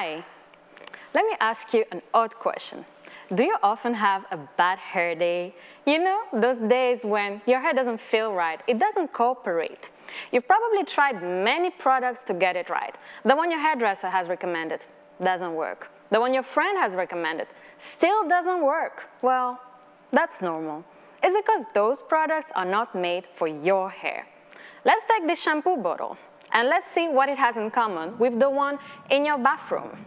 Hi, let me ask you an odd question. Do you often have a bad hair day? You know, those days when your hair doesn't feel right, it doesn't cooperate. You've probably tried many products to get it right. The one your hairdresser has recommended doesn't work. The one your friend has recommended still doesn't work. Well, that's normal. It's because those products are not made for your hair. Let's take this shampoo bottle and let's see what it has in common with the one in your bathroom.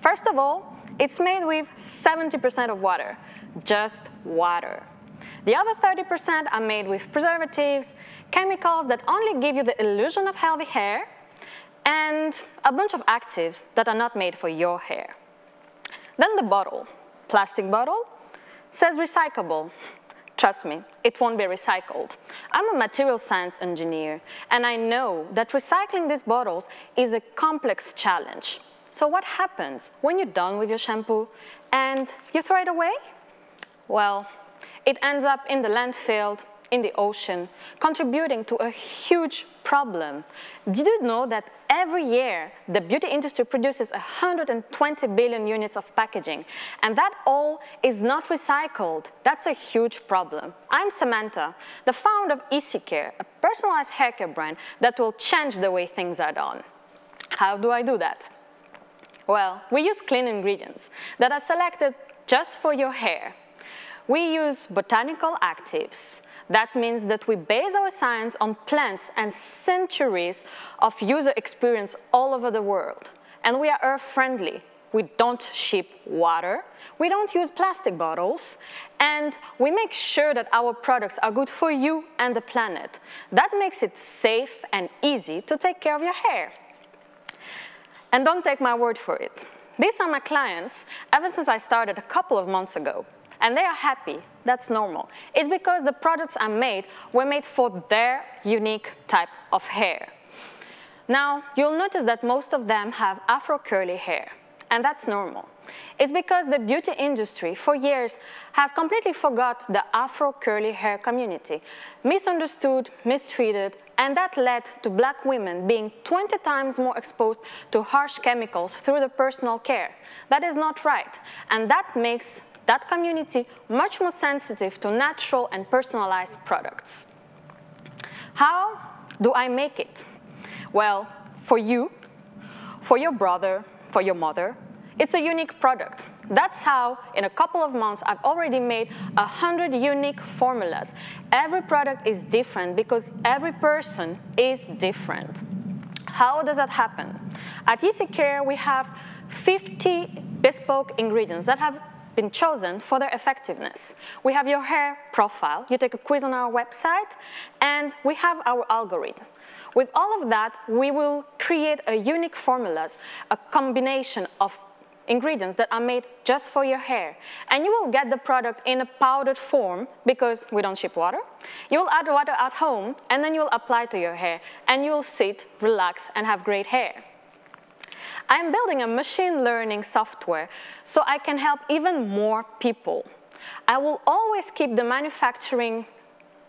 First of all, it's made with 70% of water, just water. The other 30% are made with preservatives, chemicals that only give you the illusion of healthy hair, and a bunch of actives that are not made for your hair. Then the bottle, plastic bottle, says recyclable. Trust me, it won't be recycled. I'm a material science engineer, and I know that recycling these bottles is a complex challenge. So what happens when you're done with your shampoo and you throw it away? Well, it ends up in the landfill, in the ocean, contributing to a huge problem. Did you know that every year the beauty industry produces 120 billion units of packaging and that all is not recycled? That's a huge problem. I'm Samantha, the founder of ICI Care, a personalized hair care brand that will change the way things are done. How do I do that? Well, we use clean ingredients that are selected just for your hair. We use botanical actives. That means that we base our science on plants and centuries of user experience all over the world. And we are earth-friendly. We don't ship water, we don't use plastic bottles, and we make sure that our products are good for you and the planet. That makes it safe and easy to take care of your hair. And don't take my word for it. These are my clients ever since I started a couple of months ago. And they are happy, that's normal. It's because the products I made were made for their unique type of hair. Now, you'll notice that most of them have afro curly hair and that's normal. It's because the beauty industry for years has completely forgot the afro curly hair community, misunderstood, mistreated, and that led to black women being 20 times more exposed to harsh chemicals through the personal care. That is not right, and that makes that community much more sensitive to natural and personalized products. How do I make it? Well, for you, for your brother, for your mother. It's a unique product. That's how, in a couple of months, I've already made 100 unique formulas. Every product is different because every person is different. How does that happen? At ICI Care, we have 50 bespoke ingredients that have been chosen for their effectiveness. We have your hair profile. You take a quiz on our website, and we have our algorithm. With all of that, we will create a unique formulas, a combination of ingredients that are made just for your hair. And you will get the product in a powdered form because we don't ship water. You'll add water at home and then you'll apply to your hair and you'll sit, relax, and have great hair. I'm building a machine learning software so I can help even more people. I will always keep the manufacturing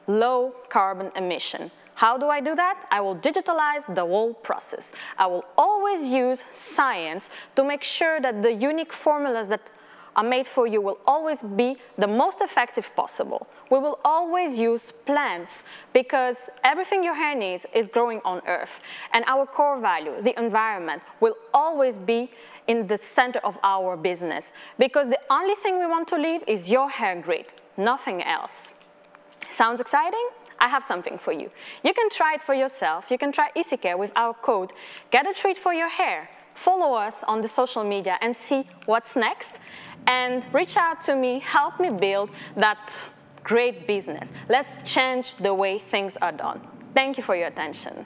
low carbon emission. How do I do that? I will digitalize the whole process. I will always use science to make sure that the unique formulas that are made for you will always be the most effective possible. We will always use plants because everything your hair needs is growing on earth. And our core value, the environment, will always be in the center of our business because the only thing we want to leave is your hair great, nothing else. Sounds exciting? I have something for you. You can try it for yourself. You can try ICI Care with our code. Get a treat for your hair. Follow us on the social media and see what's next. And reach out to me, help me build that great business. Let's change the way things are done. Thank you for your attention.